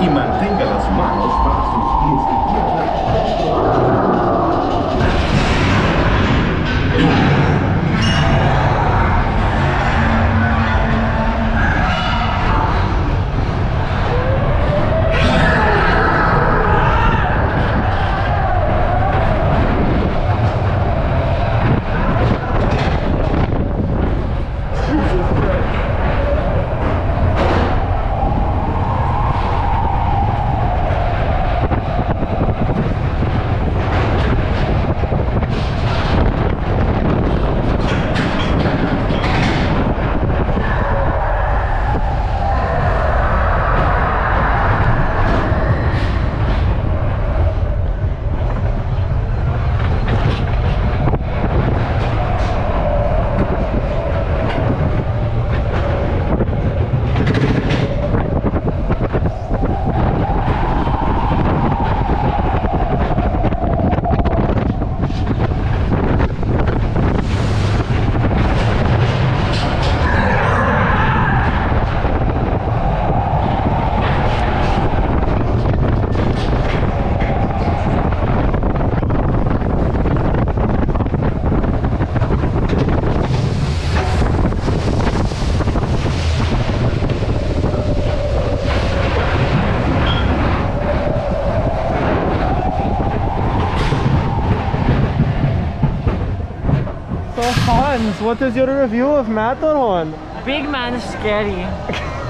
y mantenga las manos para sus So Hans, what is your review of Matterhorn? Big man is scary.